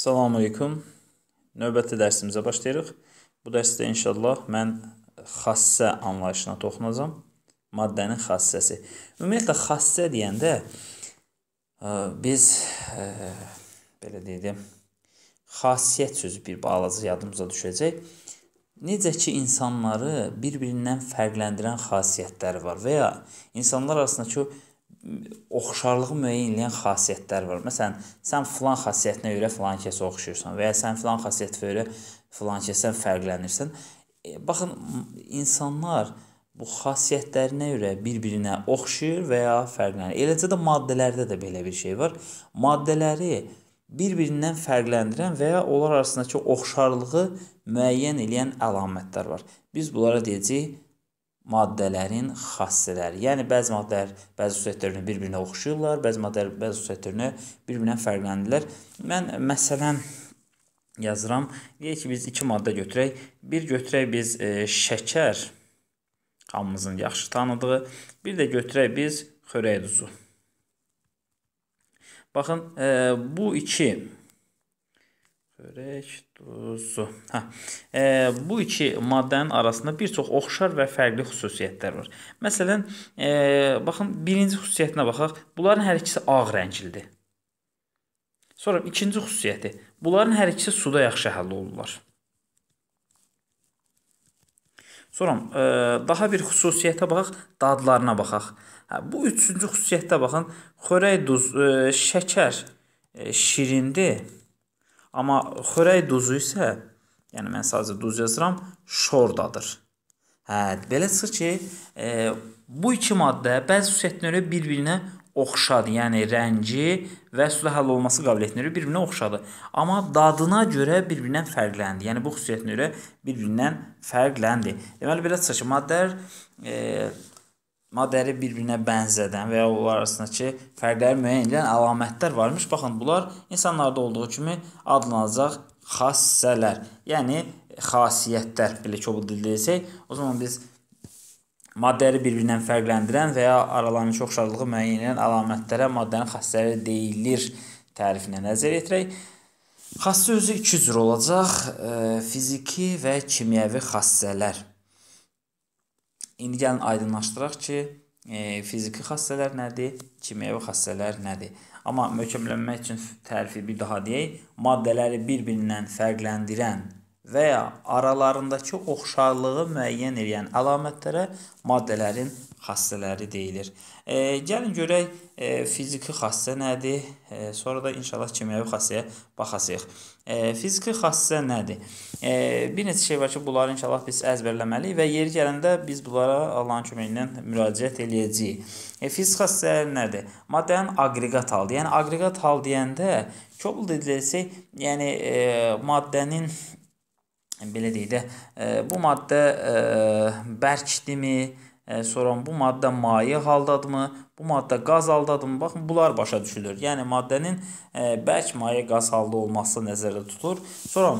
Salam aleykum. Növbəti dərsimizə başlayırıq. Bu dərsdə inşallah mən xassə anlayışına toxunacağam. Maddənin xassəsi. Ümumiyyətlə xassə deyəndə ə, biz ə, belə deyim, xassiyyət sözü bir balaca yadımıza düşəcək. Necə ki insanları bir-birindən fərqləndirən xassiyyətləri var və ya insanlar arasında çox oxşarlığı müəyyən edən xassiyyətlər var. Məsələn, sən filan xassiyyətinə görə filan kəsə oxşayırsan və ya sən filan xassiyyətə görə filan kəsdən fərqlənirsən. E, baxın, insanlar bu xassiyyətlərinə görə bir-birinə oxşayır və ya fərqlənir. Eləcə də maddələrdə də belə bir şey var. Maddələri bir-birindən fərqləndirən və ya onlar arasındakı oxşarlığı müəyyən edən əlamətlər var. Biz bunlara deyəcəyik maddələrin xassələri. Yəni bəzi maddələr bəzi xüsusiyyətlərinə bir-birinə oxşayırlar, bəzi maddələr bəzi xüsusiyyətlərinə bir-birindən fərqlənirlər. Mən məsələn yazıram. Deyək ki, biz iki maddə götürək. Bir götürək biz e, şəkər hamımızın yaxşı tanıdığı, bir də götürək biz xörək duzu. Baxın, e, bu iki Xörək duzu. Hə. E, bu iki maddənin arasında bir çox oxşar və fərqli xüsusiyyətlər var. Məsələn, e, baxın, birinci xüsusiyyətinə baxaq. Bunların hər ikisi ağ rənglidir. Sonra ikinci xüsusiyyəti. Bunların hər ikisi suda yaxşı həll olurlar. Sonra e, daha bir xüsusiyyətə baxaq, dadlarına baxaq. Hə, bu üçüncü xüsusiyyətdə baxın, xörək duz, e, şəkər e, şirindir. Amma xörək duzu isə, yəni mən sadəcə duz yazıram, şordadır. Hə, belə çıxır ki, e, bu iki maddə bəzi xüsusiyyətləri bir-birinə oxşadır. Yəni rəngi və suda həll olması qabiliyyətinə bir-birinə oxşadır. Amma dadına görə bir-birindən fərqləndir. Yəni bu xüsusiyyətinə görə bir-birindən fərqləndir. Deməli belə çıxır ki, maddələr e, maddələri bir-birinə bənzədən və ya onlar arasındakı fərqləri müəyyən edən əlamətlər varmış. Baxın, bunlar insanlarda olduğu kimi adlanacaq xassələr, yəni xasiyyətlər belə ki, o dildə desək, o zaman biz maddələri bir-birindən fərqləndirən və ya aralarındakı oxşarlığı müəyyən edən əlamətlərə maddənin xassələri deyilir tərifinə nəzər yetirək. Xassə özü iki cür olacaq: e, fiziki və kimyəvi xassələr. İndi gəlin aydınlaşdıraq ki, e, fiziki xassələr nədir, kimyəvi xassələr nədir? Amma möhkəmlənmək üçün tərifi bir daha deyək. Maddələri bir-birindən fərqləndirən və ya aralarındakı oxşarlığı müəyyən edən əlamətlərə maddələrin xassələri deyilir. E, gəlin görək e, fiziki xassə nədir? E, sonra da inşallah kimyəvi xassəyə baxasıyıq. E, fiziki xassə nədir? E, bir neçə şey var ki, bunları inşallah biz əzbərləməliyik və yeri gələndə biz bunlara Allahın köməyi ilə müraciət eləyəcəyik. E, fiziki xassələr nədir? Maddənin aqreqat halı. Yəni aqreqat hal deyəndə kobul dedilsək, yəni e, maddənin belə deyək də, e, bu maddə e, bərkdirmi? Sonra bu maddə maye haldadırmı? Bu maddə qaz haldadırmı? Baxın, bunlar başa düşülür. Yəni maddənin bərk maye qaz halda olması nəzərdə tutulur. Sonra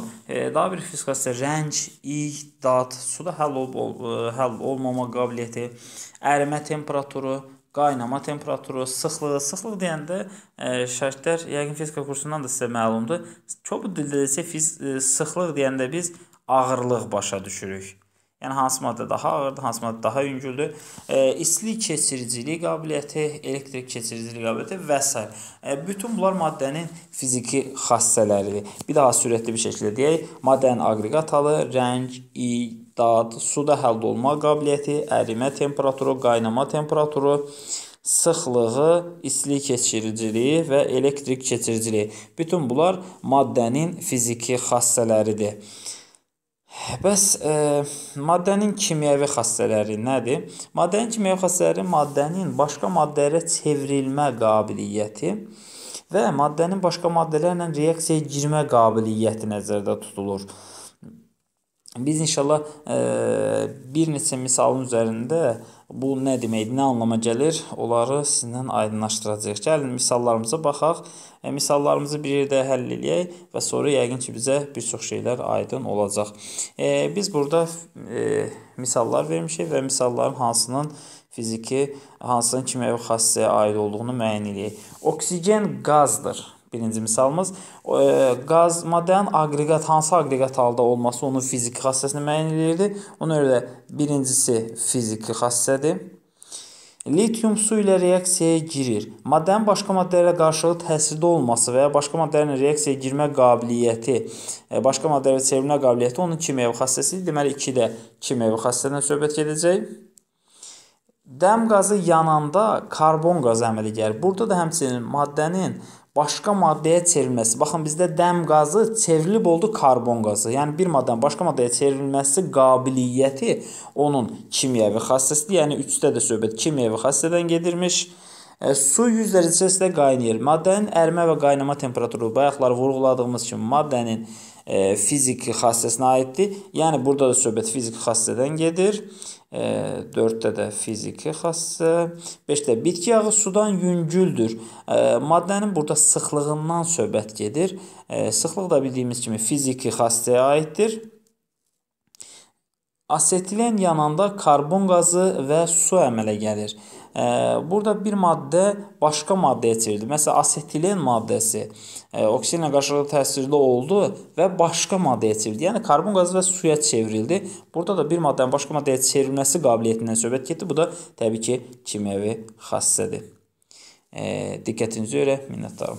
daha bir fizikası rəng, iy, dad, suda həll olub həll olmama qabiliyyəti, ərimə temperaturu, qaynama temperaturu, sıxlığı. Sıxlıq deyəndə şagirdlər yəqin fizika kursundan da sizə məlumdur. Çox dildə desə sıxlıq deyəndə biz ağırlıq başa düşürük. Yəni hansı maddə daha ağırdır, hansı maddə daha yüngüldür? E, istilik keçiricilik qabiliyyəti, elektrik keçiricilik qabiliyyəti və s. E, bütün bunlar maddənin fiziki xassələridir. Bir daha sürətli bir şəkildə deyək, maddənin aqreqat halı, rəng, iy, dad, suda həll olma qabiliyyəti, ərimə temperaturu, qaynama temperaturu, sıxlığı, istilik keçiriciliyi və elektrik keçiriciliyi. Bütün bunlar maddənin fiziki xassələridir. Bəs e, maddənin kimyəvi xassələri nədir? Maddənin kimyəvi xassələri maddənin başqa maddələrə çevrilmə qabiliyyəti və maddənin başqa maddələrlə reaksiyaya girmə qabiliyyəti nəzərdə tutulur. Biz inşallah e, bir neçə misalın üzərində bu nə deməkdir, nə anlama gəlir, onları sizinlə aydınlaşdıracağıq. Gəlin misallarımıza baxaq. E, misallarımızı bir yerdə həll eləyək və sonra yəqin ki, bizə bir çox şeylər aydın olacaq. E, biz burada e, misallar vermişik və misalların hansının fiziki, hansının kimyəvi xassəyə aid olduğunu müəyyən eləyək. Oksigen qazdır. Birinci misalımız e, qaz maddənin aqreqat hansı aqreqat halda olması onun fiziki xassəsini müəyyən edirdi. Ona görə də birincisi fiziki xassədir. Litium su ilə reaksiyaya girir. Maddənin başqa maddələrlə qarşılıqlı təsirdə olması və ya başqa maddələrlə reaksiyaya girmə qabiliyyəti, e, başqa maddələrə çevrilmə qabiliyyəti onun kimyəvi xassəsidir. Deməli 2 də kimyəvi xassədən söhbət gedəcək. Dəm qazı yananda karbon qazı əmələ gəlir. Burada da həmçinin maddənin başqa maddəyə çevrilməsi. Baxın bizdə dəm qazı çevrilib oldu karbon qazı. Yəni bir maddənin başqa maddəyə çevrilməsi qabiliyyəti onun kimyəvi xassəsidir. Yəni 3-də də söhbət kimyəvi xassədən gedirmiş. E, su 100 dərəcə Selsiyə qaynayır. Maddənin ərimə və qaynama temperaturu bayaqlar vurğuladığımız kimi maddənin e, fiziki xassəsinə aiddir. Yəni burada da söhbət fiziki xassədən gedir. 4-də də fiziki xassə, 5-də bitki yağı sudan yüngüldür. Maddənin burada sıxlığından söhbət gedir. Sıxlıq da bildiyimiz kimi fiziki xassəyə aiddir. Asetilen yananda karbon qazı və su əmələ gəlir. Burada bir maddə başqa maddəyə çevrildi. Məsələn, asetilen maddəsi oksigenlə qarşılıqlı təsirli oldu və başqa maddəyə çevrildi. Yəni karbon qazı və suya çevrildi. Burada da bir maddənin başqa maddəyə çevrilməsi qabiliyyətindən söhbət getdi. Bu da təbii ki, kimyəvi xassədir. Diqqətinizi görə minnətdaram.